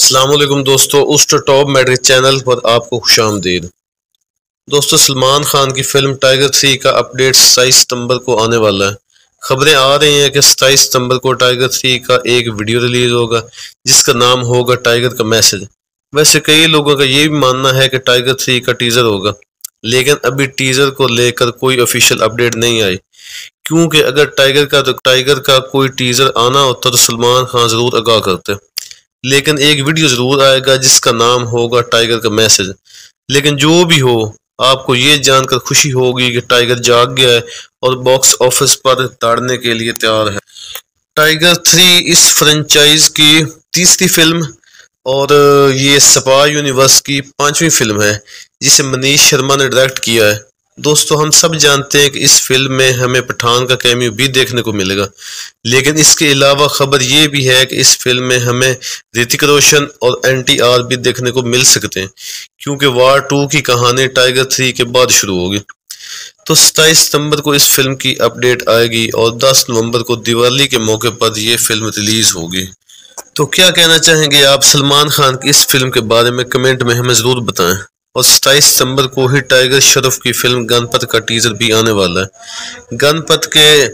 असलम दोस्तों, उस top matric channel पर आपको खुश आमदीद। दोस्तों, सलमान खान की फ़िल्म टाइगर थ्री का अपडेट सताईस सितंबर को आने वाला है। खबरें आ रही हैं कि सताईस सितंबर को टाइगर थ्री का एक वीडियो रिलीज़ होगा, जिसका नाम होगा टाइगर का मैसेज वैसे कई लोगों का ये भी मानना है कि टाइगर थ्री का टीजर होगा, लेकिन अभी टीजर को लेकर कोई ऑफिशियल अपडेट नहीं आई। क्योंकि अगर टाइगर का तो टाइगर का कोई टीजर आना होता तो सलमान खान ज़रूर आगाह करते। लेकिन एक वीडियो ज़रूर आएगा जिसका नाम होगा टाइगर का मैसेज। लेकिन जो भी हो, आपको ये जानकर खुशी होगी कि टाइगर जाग गया है और बॉक्स ऑफ़िस पर ताड़ने के लिए तैयार है। टाइगर थ्री इस फ्रेंचाइज की तीसरी फ़िल्म और ये सपा यूनिवर्स की पांचवी फ़िल्म है, जिसे मनीष शर्मा ने डायरेक्ट किया है। दोस्तों, हम सब जानते हैं कि इस फ़िल्म में हमें पठान का कैमियो भी देखने को मिलेगा। लेकिन इसके अलावा खबर ये भी है कि इस फ़िल्म में हमें ऋतिक रोशन और एन टी आर भी देखने को मिल सकते हैं, क्योंकि वार टू की कहानी टाइगर थ्री के बाद शुरू होगी। तो सताईस सितंबर को इस फ़िल्म की अपडेट आएगी और 10 नवंबर को दिवाली के मौके पर यह फ़िल्म रिलीज़ होगी। तो क्या कहना चाहेंगे आप सलमान खान की इस फ़िल्म के बारे में? कमेंट में हमें ज़रूर बताएँ। और सताईस सितंबर को ही टाइगर शरफ की फ़िल्म गणपत का टीजर भी आने वाला है। गणपत के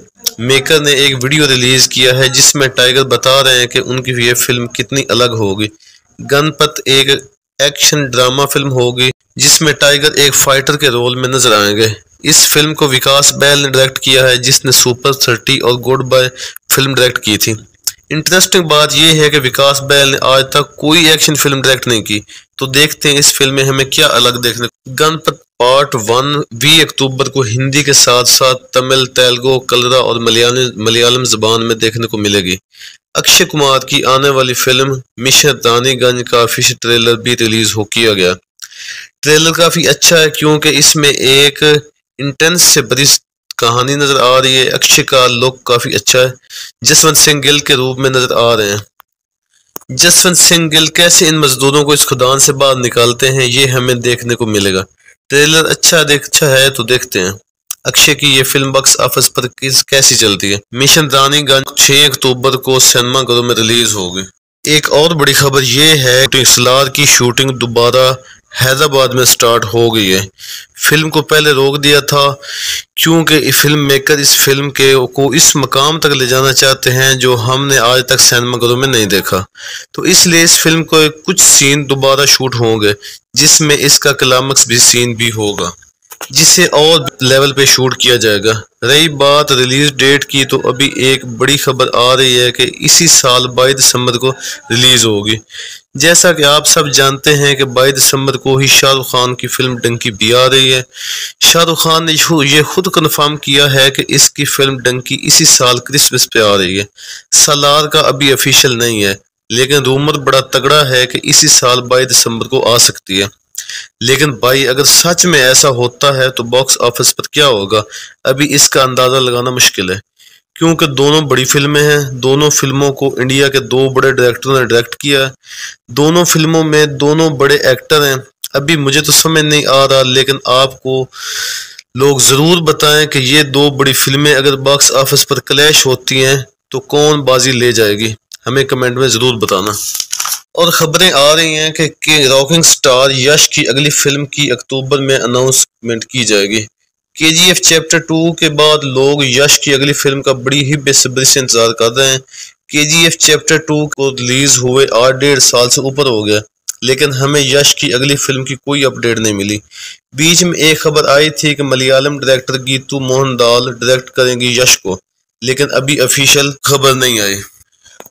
मेकर ने एक वीडियो रिलीज़ किया है जिसमें टाइगर बता रहे हैं कि उनकी ये फ़िल्म कितनी अलग होगी। गणपत एक एक्शन ड्रामा फ़िल्म होगी जिसमें टाइगर एक फाइटर के रोल में नज़र आएँगे। इस फ़िल्म को विकास बैल ने डायरेक्ट किया है जिसने सुपर थर्टी और गुड बाय फ़िल्म डायरेक्ट की थी। इंटरेस्टिंग बात यह है कि विकास बैल ने आज तक कोई एक्शन फ़िल्म डायरेक्ट नहीं की। तो देखते हैं इस फ़िल्म में हमें क्या अलग देखने गणपत पार्ट वन बीस अक्टूबर को हिंदी के साथ साथ तमिल, तेलुगु, कलरा और मलयालम मलयालम जबान में देखने को मिलेगी। अक्षय कुमार की आने वाली फ़िल्म मिशन रानीगंज का फ़िश ट्रेलर भी रिलीज़ हो किया गया। ट्रेलर काफ़ी अच्छा है क्योंकि इसमें एक इंटेंस से बड़ी कहानी नज़र आ रही है। अक्षय का लुक काफ़ी अच्छा है। जसवंत सिंह गिल के रूप में नज़र आ रहे हैं। जसवंत सिंह गिल कैसे इन मजदूरों को इस खुदान से बाहर निकालते हैं, ये हमें देखने को मिलेगा। ट्रेलर अच्छा अच्छा है तो देखते हैं। अक्षय की ये फ़िल्म बॉक्स ऑफ़िस पर किस, कैसी चलती है? मिशन रानी रानीगंज 6 अक्टूबर को सिनेमा घरों में रिलीज़ होगी। एक और बड़ी खबर ये है सलार की शूटिंग दोबारा हैदराबाद में स्टार्ट हो गई है। फ़िल्म को पहले रोक दिया था, क्योंकि फ़िल्म मेकर इस फ़िल्म के को इस मकाम तक ले जाना चाहते हैं जो हमने आज तक सिनेमाघरों में नहीं देखा। तो इसलिए इस फ़िल्म को कुछ सीन दोबारा शूट होंगे, जिसमें इसका क्लाइमक्स भी सीन भी होगा। जिसे और लेवल पे शूट किया जाएगा। रही बात रिलीज़ डेट की तो अभी एक बड़ी खबर आ रही है कि इसी साल बाईस दिसंबर को रिलीज़ होगी। जैसा कि आप सब जानते हैं कि बाईस दिसंबर को ही शाहरुख खान की फ़िल्म डंकी भी आ रही है। शाहरुख खान ने ये खुद कन्फर्म किया है कि इसकी फ़िल्म डंकी इसी साल क्रिसमस पे आ रही है। सलार का अभी ऑफिशियल नहीं है, लेकिन रूमर बड़ा तगड़ा है कि इसी साल बाईस दिसंबर को आ सकती है। लेकिन भाई, अगर सच में ऐसा होता है तो बॉक्स ऑफ़िस पर क्या होगा? अभी इसका अंदाज़ा लगाना मुश्किल है। क्योंकि दोनों बड़ी फ़िल्में हैं, दोनों फ़िल्मों को इंडिया के दो बड़े डायरेक्टरों ने डायरेक्ट किया है। दोनों फ़िल्मों में दोनों बड़े एक्टर हैं। अभी मुझे तो समझ नहीं आ रहा, लेकिन आपको लोग ज़रूर बताएँ कि ये दो बड़ी फ़िल्में अगर बॉक्स ऑफ़िस पर क्लैश होती हैं तो कौन बाजी ले जाएगी? हमें कमेंट में ज़रूर बताना। और खबरें आ रही हैं कि रॉकिंग स्टार यश की अगली फ़िल्म की अक्टूबर में अनाउंसमेंट की जाएगी। के जी एफ़ चैप्टर टू के बाद लोग यश की अगली फ़िल्म का बड़ी ही बेसब्री से इंतज़ार कर रहे हैं। K G F chapter two को रिलीज़ हुए आठ डेढ़ साल से ऊपर हो गया, लेकिन हमें यश की अगली फ़िल्म की कोई अपडेट नहीं मिली। बीच में एक खबर आई थी कि मलयालम डायरेक्टर गीतू मोहन दाल डायरेक्ट करेंगी यश को, लेकिन अभी ऑफिशियल खबर नहीं आई।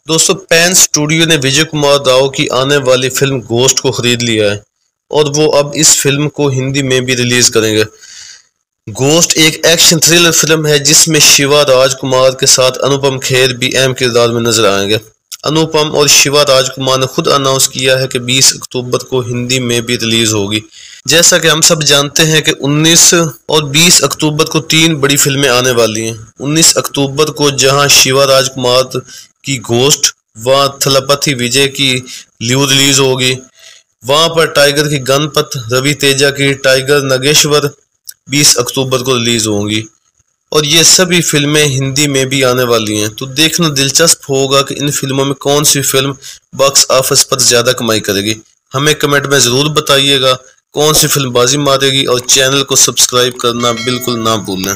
दोस्तों पैन स्टूडियो ने विजय कुमार राव की आने वाली फ़िल्म गोस्ट को खरीद लिया है और वो अब इस फ़िल्म को हिंदी में भी रिलीज़ करेंगे। गोस्ट एक एक्शन थ्रिलर फ़िल्म है, जिसमें शिवा राजकुमार के साथ अनुपम खेर भी अहम किरदार में नज़र आएँगे। अनुपम और शिवा राजकुमार ने खुद अनाउंस किया है कि 20 अक्टूबर को हिंदी में भी रिलीज़ होगी। जैसा कि हम सब जानते हैं कि 19 और 20 अक्टूबर को तीन बड़ी फ़िल्में आने वाली हैं। 19 अक्टूबर को जहाँ शिवा राजकुमार की घोस्ट वहाँ थलपति विजय की ल्यू रिलीज़ होगी। वहाँ पर टाइगर की गणपत रवि तेजा की टाइगर नगेश्वर 20 अक्टूबर को रिलीज़ होंगी। और ये सभी फ़िल्में हिंदी में भी आने वाली हैं। तो देखना दिलचस्प होगा कि इन फ़िल्मों में कौन सी फ़िल्म बॉक्स ऑफ़िस पर ज़्यादा कमाई करेगी। हमें कमेंट में ज़रूर बताइएगा कौन सी फ़िल्म बाजी मारेगी और चैनल को सब्सक्राइब करना बिल्कुल ना भूलें।